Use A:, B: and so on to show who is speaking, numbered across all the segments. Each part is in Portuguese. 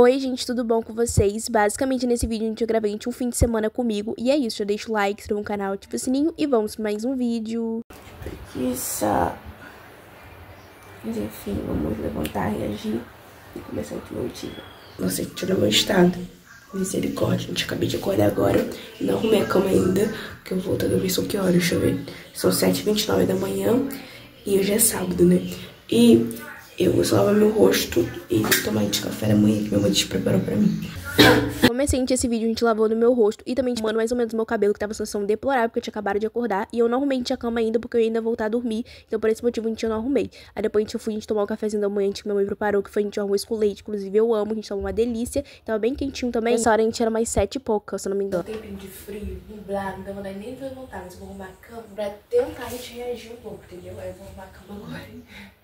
A: Oi, gente, tudo bom com vocês? Basicamente, nesse vídeo, a gente gravei um fim de semana comigo. E é isso, já deixa o like, inscreva no canal, ativa o sininho e vamos para mais um vídeo.
B: Preguiça. Mas enfim, vamos levantar, reagir e começar o meu dia. Nossa, tirou meu estado. Misericórdia, gente, acabei de acordar agora. Não arrumei a cama ainda, porque eu vou voltar a dormir só que horas, deixa eu ver. São 7h29 da manhã e hoje é sábado, né? E eu vou lavar meu rosto e tomar de café da manhã que minha mãe preparou pra mim.
A: Comecei esse vídeo, a gente lavou no meu rosto e também tomando mais ou menos meu cabelo, que tava em situação deplorável, porque eu tinha acabado de acordar. E eu não arrumei a cama ainda, porque eu ainda voltar a dormir. Então, por esse motivo, a gente eu não arrumei. Aí depois a gente foi a gente tomar o um cafezinho da manhã, que minha mãe preparou, que foi a gente arrumou com leite. Inclusive, eu amo, a gente tomou uma delícia. Tava bem quentinho também. Nessa hora a gente era mais sete e pouca, se eu não me engano.
B: Um tempinho de frio, nublado, não dá vontade nem de levantar, mas eu vou arrumar a cama pra tentar a gente reagir um pouco, entendeu? Aí eu vou arrumar a cama agora.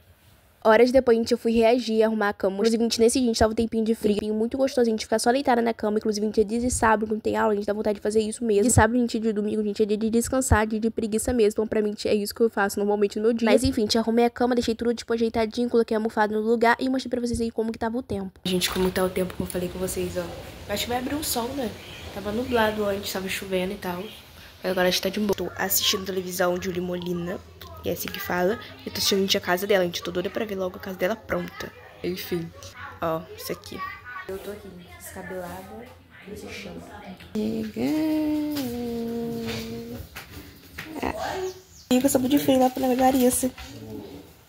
A: Horas depois, gente, eu fui reagir, arrumar a cama. Inclusive, gente, nesse dia, a gente tava um tempinho de frio, muito gostoso, a gente ficar só deitada na cama. Inclusive, a gente é dia de sábado, quando tem aula, a gente dá vontade de fazer isso mesmo. De sábado, gente de domingo, gente é dia de descansar, dia de preguiça mesmo. Então, pra mim, é isso que eu faço normalmente no dia. Mas, enfim, gente, arrumei a cama, deixei tudo, tipo, ajeitadinho, coloquei a almofada no lugar e mostrei pra vocês aí como que tava o tempo.
B: Gente, como tá o tempo, como eu falei com vocês, ó. Acho que vai abrir o sol, né? Tava nublado antes, tava chovendo e tal. Mas agora a gente tá de boa. Tô assistindo televisão de Molina e é assim que fala. Eu tô assistindo a casa dela, a gente tô doida pra ver logo a casa dela pronta. Enfim, ó, isso aqui. Eu tô aqui, descabelada, nesse chão. Fica sopa de frio lá pra Larissa.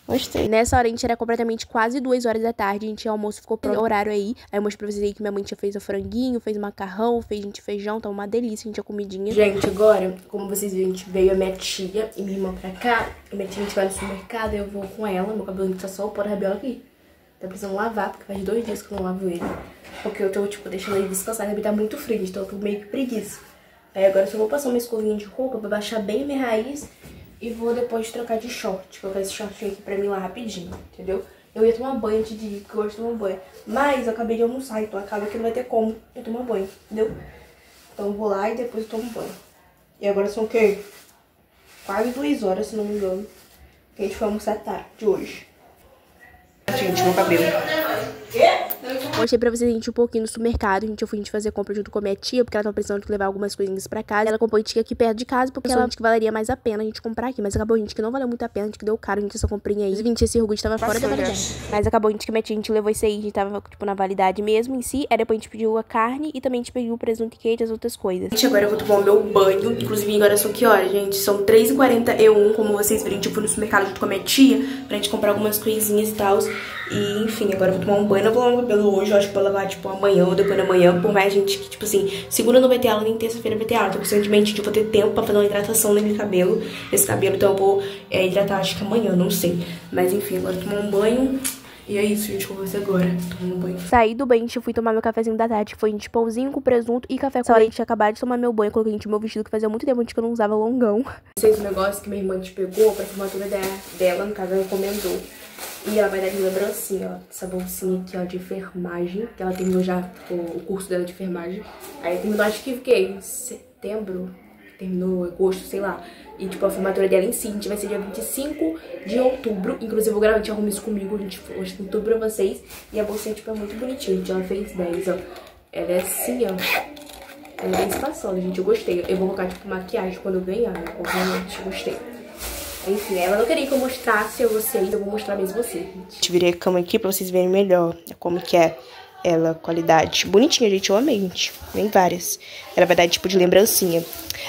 B: Gostei.
A: Nessa hora a gente era completamente quase duas horas da tarde. A gente, almoço ficou pronto. horário aí. Aí eu mostrei pra vocês aí que minha mãe tinha feito franguinho, fez macarrão, fez gente feijão. Tá uma delícia, gente, a comidinha.
B: Gente, agora, como vocês viram, a gente veio a minha tia e minha irmã pra cá. A minha tia a gente vai no supermercado, eu vou com ela. Meu cabelo tá só o pó da rabiola aqui. Tá precisando lavar, porque faz dois dias que eu não lavo ele. Porque eu tô, tipo, deixando ele descansar. Ele tá muito frio, então eu tô meio que preguiça. Aí agora eu só vou passar uma escovinha de roupa pra baixar bem a minha raiz e vou depois trocar de short. Colocar esse shortinho aqui pra mim lá rapidinho, entendeu? Eu ia tomar banho antes de ir, porque eu gosto de tomar banho. Mas eu acabei de almoçar, então acaba que não vai ter como eu tomar banho, entendeu? Então eu vou lá e depois eu tomo banho. E agora são o quê? Quase duas horas, se não me engano. Que a gente foi almoçar tarde hoje. Gente, meu cabelo.
A: Mostrei pra vocês, gente, um pouquinho no supermercado. Gente, eu fui a gente fazer compra junto com a minha tia, porque ela tava precisando de levar algumas coisinhas pra casa. Ela comprou tia aqui perto de casa, porque ela acha que valeria mais a pena a gente comprar aqui. Mas acabou, gente, que não valeu muito a pena, a gente que deu caro, a gente essa comprinha aí. Gente, esse iogurte tava fora da validade. Mas acabou, gente, que minha tia, a gente levou isso aí, a gente tava, tipo, na validade mesmo em si. Aí depois a gente pediu a carne e também a gente pediu o presunto e queijo e as outras coisas.
B: Gente, agora eu vou tomar o meu banho. Inclusive, agora são que horas, gente? São 3h41, como vocês viram. Tipo, no supermercado junto com a minha tia, pra gente comprar algumas coisinhas e tal. E, enfim, agora eu vou tomar um banho. Não vou lavar o cabelo hoje, eu acho que vou lavar, tipo, amanhã ou depois da manhã. Por mais gente que, tipo assim, segunda não vai ter aula, nem terça-feira vai ter aula. Então, constantemente, tipo, vou ter tempo pra fazer uma hidratação naquele cabelo, nesse cabelo. Então, eu vou é, hidratar, acho que amanhã, não sei. Mas, enfim, agora tomar um banho. E é isso, gente, com você agora. Tomando banho.
A: Saí do banho, gente, fui tomar meu cafezinho da tarde. Foi, gente, pãozinho com presunto e café com leite. Tinha acabado de tomar meu banho. Coloquei, gente, meu vestido que fazia muito tempo que eu não usava longão.
B: Esse negócio que minha irmã te pegou pra formatura dela, no caso, ela encomendou. E ela vai dar de lembrancinha, ó, essa bolsinha aqui, ó, de enfermagem, que ela terminou já o, curso dela de enfermagem. Aí terminou, acho que fiquei setembro, terminou agosto, sei lá. E, tipo, a formatura dela em si, a gente vai ser dia 25 de outubro. Inclusive, eu gente arruma isso comigo, a gente mostra tudo pra vocês. E a bolsinha, tipo, é muito bonitinha, gente. Ela fez 10, ó. Ela é assim, ó. Ela é bem espaçosa, gente. Eu gostei. Eu vou colocar, tipo, maquiagem quando eu ganhar, né? Obviamente, gostei. Enfim, ela não queria que eu mostrasse a vocês, eu vou mostrar mesmo você, gente. Virei a cama aqui pra vocês verem melhor como que é ela, qualidade. Bonitinha, gente, eu amei, gente. Tem várias. Ela vai dar, tipo, de lembrancinha.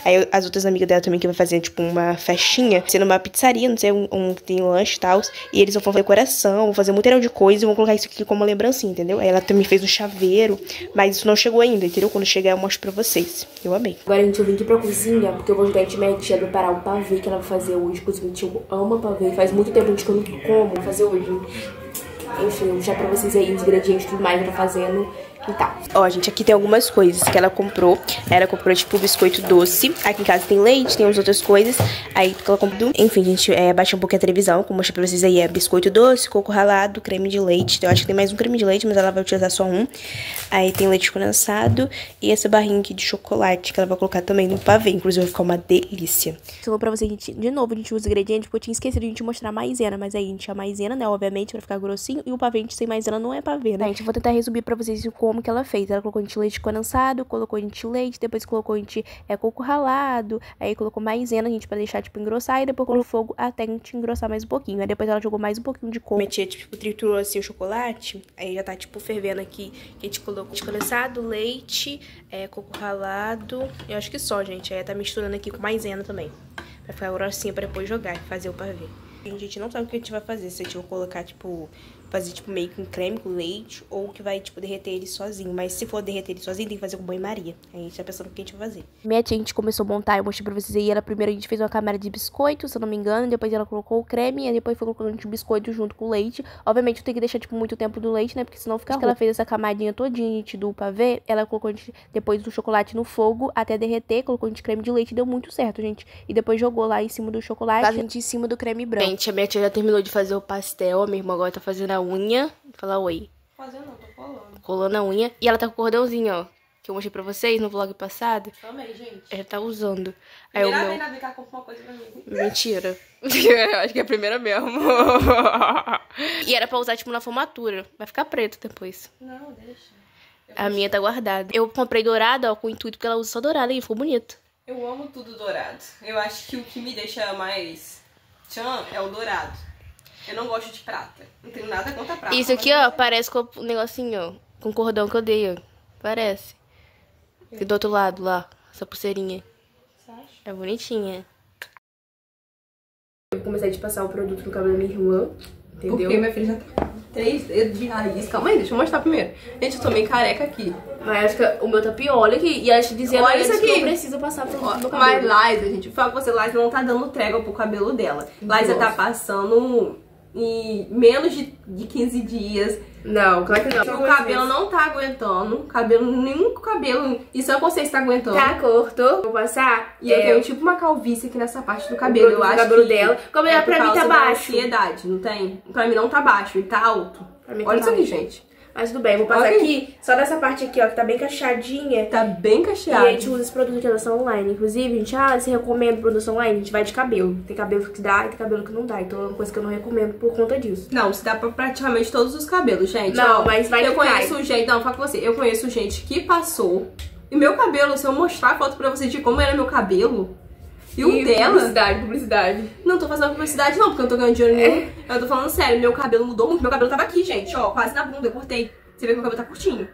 B: Aí as outras amigas dela também que vai fazer, tipo, uma festinha, sendo uma pizzaria, não sei, um, um tem lanche e tal. E eles vão fazer decoração, vão fazer um monte de coisa e vão colocar isso aqui como lembrancinha, entendeu? Aí ela também fez um chaveiro, mas isso não chegou ainda, entendeu? Quando chegar eu mostro pra vocês. Eu amei. Agora, gente, eu vim aqui pra cozinha, porque eu vou ajudar a minha tia a preparar o pavê que ela vai fazer hoje. Inclusive, eu amo pavê. Faz muito tempo que eu não como fazer hoje. Enfim, já pra vocês aí os ingredientes e tudo mais pra fazendo e tal. Ó, gente, aqui tem algumas coisas que ela comprou. Ela comprou, tipo, biscoito doce. Aqui em casa tem leite, tem umas outras coisas. Aí ela comprou... Enfim, gente, é, baixei um pouquinho a televisão. Como eu mostrei pra vocês aí, é biscoito doce, coco ralado, creme de leite. Eu acho que tem mais um creme de leite, mas ela vai utilizar só um. Aí tem leite condensado e essa barrinha aqui de chocolate que ela vai colocar também no pavê. Inclusive vai ficar uma delícia.
A: Falou pra vocês, gente, de novo, a gente usa os ingredientes, porque eu tinha esquecido de a gente mostrar a maisena. Mas aí a gente a maisena, né, obviamente, pra ficar grossinho. E o pavê, a gente sem maisena não é pavê, né? Gente vou tentar resumir pra vocês como
B: como que ela fez. Ela colocou leite condensado, colocou leite, depois colocou é, coco ralado, aí colocou maisena, gente, pra deixar, tipo, engrossar, e depois colocou fogo até engrossar mais um pouquinho. Aí depois ela jogou mais um pouquinho de coco. Metia, tipo, triturou assim o chocolate, aí já tá, tipo, fervendo aqui. A gente colocou leite condensado, leite, é, coco ralado, eu acho que só, gente. Aí tá misturando aqui com maisena também. Pra ficar grossinha pra depois jogar e fazer o pavê. A gente não sabe o que a gente vai fazer. Se a gente vai colocar, tipo, fazer, tipo, meio que um creme com leite ou que vai, tipo, derreter ele sozinho. Mas se for derreter ele sozinho, tem que fazer com banho-maria. A gente tá pensando o que a gente vai fazer. Minha tia, a gente começou a montar, eu mostrei pra vocês aí. Ela primeiro a gente fez uma camada de biscoito, se eu não me engano. Depois ela colocou o creme e depois foi colocando o biscoito junto com o leite. Obviamente, eu tenho que deixar, tipo, muito tempo do leite, né? Porque senão fica ruim. ela fez essa camadinha todinha, gente, do pavê. Ela colocou, gente, depois do chocolate no fogo até derreter. Colocou, gente, creme de leite. Deu muito certo, gente. E depois jogou lá em cima do chocolate. A gente em cima do creme branco. Gente, a minha tia já terminou de fazer o pastel. A minha irmã agora tá fazendo a unha. Falar oi.
C: Fazendo não, tô colando.
B: Colando a unha. E ela tá com o cordãozinho, ó. Que eu mostrei pra vocês no vlog passado.
C: Também, gente.
B: Ela tá usando.
C: Aí primeira na comprou uma coisa pra mim.
B: Mentira. eu acho que é a primeira mesmo. e era pra usar, tipo, na formatura. Vai ficar preto depois.
C: Não, deixa. Eu
B: a minha tá guardada. Eu comprei dourada, ó, com o intuito porque ela usa só dourada e ficou bonito.
C: Eu amo tudo dourado. Eu acho que o que me deixa mais tchan é o dourado. Eu não gosto de prata. Não tenho nada contra prata.
B: Isso aqui, ó, parece com o negocinho, ó. Com o cordão que eu dei, ó. Parece. E do outro lado, lá. Essa pulseirinha.
C: Você acha?
B: É bonitinha.
C: Eu comecei a passar o produto no cabelo da minha irmã. Entendeu? Porque minha filha já tá três dedos de raiz. Calma aí, deixa eu mostrar primeiro. Gente, eu tô meio careca aqui.
B: Mas acho que o meu tá pior. Olha aqui. E acho dizendo
C: Olha isso aqui. que
B: eu preciso passar produto no cabelo.
C: Mas Liza, gente, fala com você, Liza não tá dando trégua pro cabelo dela. Liza tá passando em menos de, de 15 dias.
B: Não, claro que não.
C: O cabelo não tá aguentando. Cabelo, nenhum cabelo. E só você está aguentando.
B: Tá curto. Vou passar.
C: E é, eu tenho tipo uma calvície aqui nessa parte do cabelo. Eu acho
B: cabelo
C: que
B: dela. Como é, é pra mim tá baixo.
C: ansiedade, não tem? Pra mim não tá baixo, ele tá alto. Olha tá isso aqui, gente.
B: Mas tudo bem, vou passar aqui, só nessa parte aqui, ó, que tá bem cacheadinha.
C: Tá bem cacheada.
B: E a gente usa esse produto de relação online. Inclusive, a gente, ah, você recomenda produção online? A gente vai de cabelo. Tem cabelo que dá e tem cabelo que não dá. Então é uma coisa que eu não recomendo por conta disso.
C: Não, se dá pra praticamente todos os cabelos, gente.
B: Não, ó, mas vai
C: Eu conheço cai. gente, não, fala com você. Eu conheço gente que passou. E meu cabelo, se eu mostrar a foto pra vocês de como era meu cabelo, e o dela.
B: Publicidade, publicidade.
C: Não tô fazendo publicidade, não, porque eu não tô ganhando dinheiro nenhum. É. Eu tô falando sério, meu cabelo mudou muito. Meu cabelo tava aqui, gente, ó, quase na bunda, eu cortei. Você vê que o cabelo tá curtinho.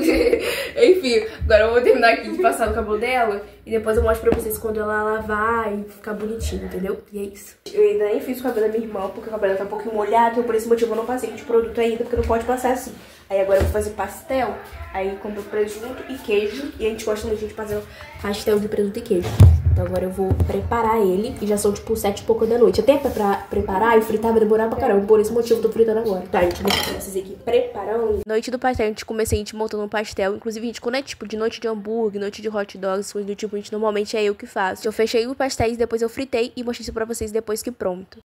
B: Enfim, agora eu vou terminar aqui de passar o cabelo dela e depois eu mostro pra vocês quando ela lavar e ficar bonitinho, entendeu? E é isso. Eu ainda nem fiz o cabelo da minha irmã porque o cabelo tá um pouquinho molhado, então por esse motivo eu não passei de produto ainda, porque não pode passar assim. Aí agora eu vou fazer pastel, aí comprei presunto e queijo e a gente gosta muito de fazer pastel de presunto e queijo. Então agora eu vou preparar ele. E já são tipo sete e pouco da noite. Até pra preparar e fritar vai demorar pra caramba. Por esse motivo eu tô fritando agora. Tá, gente, deixa vocês aqui preparando. Noite do pastel, a gente comecei a gente montando um pastel. Inclusive, a gente, quando é tipo de noite de hambúrguer, noite de hot dogs, coisas do tipo, a gente normalmente é eu que faço. Eu fechei o pastéis, depois eu fritei e mostrei isso pra vocês depois que pronto.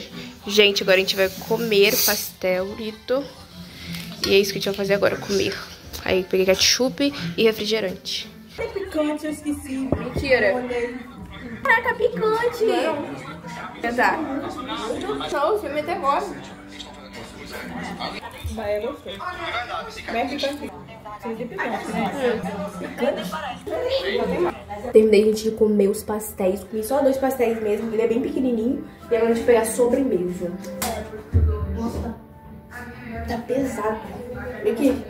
B: Gente, agora a gente vai comer pastel frito. E é isso que a gente vai fazer agora, comer. Aí peguei ketchup e refrigerante.
C: É picante, eu esqueci.
B: Mentira. Caraca, picante. Tentar. Não, você meter agora.
C: Vai, é gostoso. Bem picante.
B: Terminei, gente, de comer os pastéis. Comi só dois pastéis mesmo, ele é bem pequenininho. E agora a gente pegar a sobremesa. Nossa, tá pesado. Vem aqui.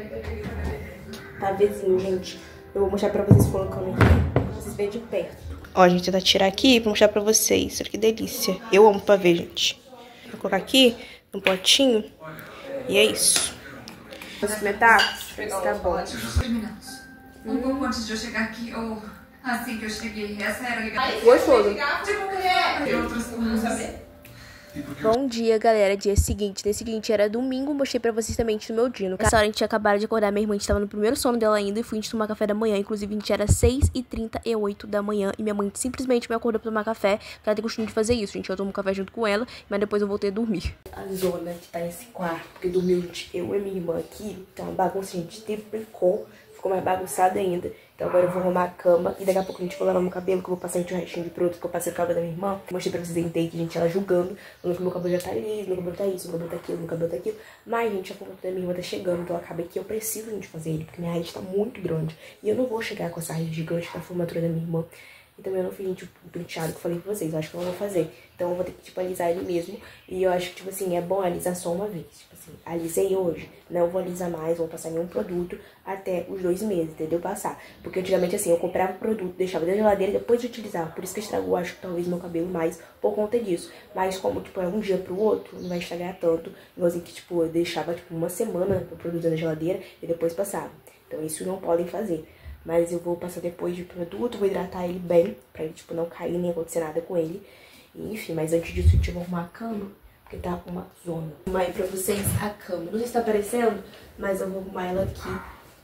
B: Tá vizinho, gente. Eu vou mostrar pra vocês colocando aqui. Vocês verem de perto. Ó, a gente vai tirar aqui pra mostrar pra vocês. Olha que delícia. Eu amo pra ver, gente. Vou colocar aqui no potinho. E é isso. Vou experimentar? Tá bom.
D: Um pouco antes de eu chegar aqui, ou assim que eu cheguei. Essa era a ligação.
B: Gostoso.
D: E outras coisas.
B: Bom dia, galera. Dia seguinte. Dia seguinte era domingo, mostrei pra vocês também no meu dia. Nessa hora a gente tinha acabado de acordar, minha irmã, a gente tava no primeiro sono dela ainda e fui a gente tomar café da manhã. Inclusive, a gente era 6h38 da manhã e minha mãe simplesmente me acordou pra tomar café, porque ela tem costume de fazer isso, gente. Eu tomo café junto com ela, mas depois eu voltei a dormir. A zona que tá esse quarto, porque dormiu, eu e minha irmã aqui, tá uma bagunça, gente, triplicou ficou mais bagunçado ainda. Então agora eu vou arrumar a cama e daqui a pouco a gente vai lavar meu cabelo, que eu vou passar o restinho de produto que eu passei no cabelo da minha irmã. Mostrei pra vocês em take, gente, ela julgando, falando que meu cabelo já tá liso, meu cabelo tá isso, meu cabelo tá aquilo, meu cabelo tá aquilo. Mas, gente, a formatura da minha irmã tá chegando, então acaba que eu preciso, gente, fazer ele, porque minha raiz tá muito grande. E eu não vou chegar com essa raiz gigante da formatura da minha irmã. E também eu não fiz, tipo, o penteado que eu falei pra vocês. Eu acho que eu não vou fazer. Então eu vou ter que, tipo, alisar ele mesmo. E eu acho que, tipo assim, é bom alisar só uma vez. Tipo assim, alisei hoje. Não vou alisar mais, vou passar nenhum produto até os dois meses, entendeu? Passar. Porque antigamente, assim, eu comprava o produto, deixava da geladeira e depois de utilizar. Por isso que estragou, acho que talvez meu cabelo mais por conta disso. Mas como, tipo, é um dia pro outro, não vai estragar tanto. Igualzinho que, tipo, eu deixava, tipo, uma semana o produto na geladeira e depois passava. Então isso não podem fazer. Mas eu vou passar depois de produto, vou hidratar ele bem, pra ele, tipo, não cair nem acontecer nada com ele. E, enfim, mas antes disso, gente vai arrumar a cama, porque tá uma zona. Vou arrumar aí pra vocês a cama. Não sei se tá aparecendo, mas eu vou arrumar ela aqui.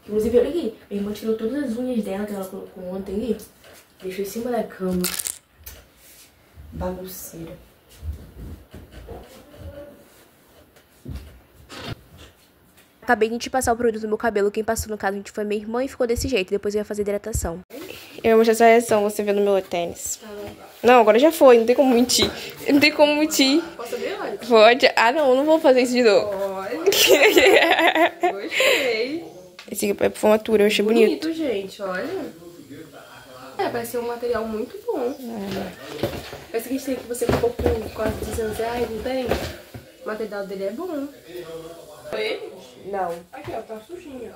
B: Inclusive, olha aqui, minha irmã tirou todas as unhas dela que ela colocou ontem ali. Deixou em cima da cama. Bagunceira.
E: Acabei de passar o produto no meu cabelo. Quem passou, no caso, a gente foi minha irmã e ficou desse jeito. Depois eu ia fazer hidratação.
B: Eu vou mostrar essa reação, você vendo meu tênis. Não, agora já foi, não tem como mentir. Não tem como mentir.
C: Posso abrir?
B: Pode. Ah, não, não vou fazer isso de novo.
C: Pode. Gostei.
B: Esse aqui é pra formatura, eu achei bonito.
C: Bonito, gente, olha. É, parece ser um material muito bom. Esse que tem que você comprou por quase 200 reais, não tem? O material dele é bom. Foi ele?
B: Não.
C: Aqui, ó, tá sujinho.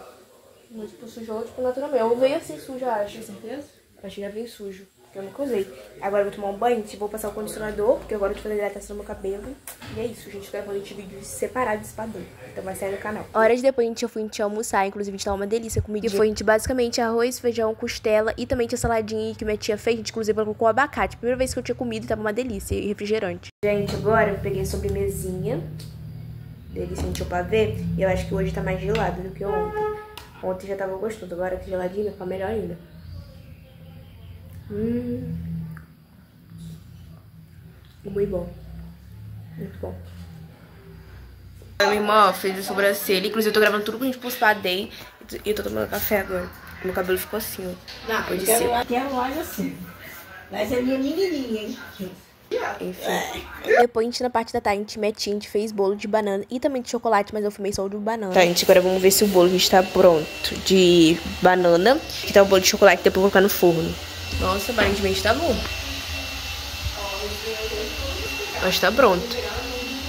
B: Mas, tipo, sujou, tipo, naturalmente. Eu veio assim sujo, eu acho.
C: Tem certeza?
B: Acho que já veio sujo. porque Eu nunca usei. Agora eu vou tomar um banho, tipo, vou passar o condicionador, porque agora eu tô fazendo hidratação no meu cabelo. E é isso, gente. Gravando esse vídeo separado desse padrão. Então vai sair no canal.
E: Horas depois a gente foi a gente almoçar, inclusive a gente tava uma delícia comida. Que foi a gente basicamente arroz, feijão, costela e também tinha saladinha que minha tia fez. A gente, inclusive, colocou abacate. Primeira vez que eu tinha comido e tava uma delícia. E refrigerante.
B: Gente, agora eu peguei a sobremesinha. Delícia de pavê. E eu acho que hoje tá mais gelado do que ontem. Ontem já tava gostoso, agora que geladinho fica melhor ainda. Hum. Muito bom. Muito bom. A minha irmã fez a sobrancelha. Inclusive, eu tô gravando tudo a gente postou Day. E eu tô tomando café agora. Meu cabelo ficou assim, ó.
A: Não,
B: Depois de
A: quero,
B: ser.
A: quero mais assim. Vai ser minha menininha, hein?
B: Enfim.
E: Depois a gente, na parte da tarde, a gente a gente fez bolo de banana e também de chocolate, mas eu fumei só o de banana.
B: Tá, gente, agora vamos ver se o bolo já está pronto. De banana. Que tá o bolo de chocolate depois eu vou colocar no forno. Nossa, aparentemente tá bom. Acho que tá pronto.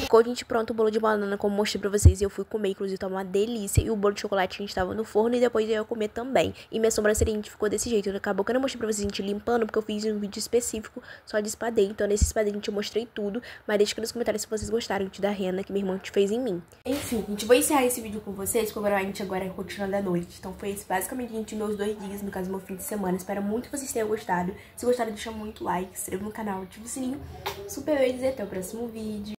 E: Ficou, gente, pronto o bolo de banana, como mostrei pra vocês. E eu fui comer, inclusive, tá uma delícia. E o bolo de chocolate, a gente tava no forno e depois eu ia comer também. E minha sobrancelha, gente, ficou desse jeito. Acabou que eu não mostrei pra vocês, gente, limpando, porque eu fiz um vídeo específico só de espadei. Então, nesse espadei, gente, eu mostrei tudo. Mas deixa aqui nos comentários se vocês gostaram de da rena que minha irmã te fez em mim.
B: Enfim, gente, vou encerrar esse vídeo com vocês, porque agora a gente agora é rotina da noite. Então foi esse basicamente, gente, meus dois dias, no caso, meu fim de semana. Espero muito que vocês tenham gostado. Se gostaram, deixa muito like, se inscreva no canal, ativa o sininho. Super beijos e até o próximo vídeo.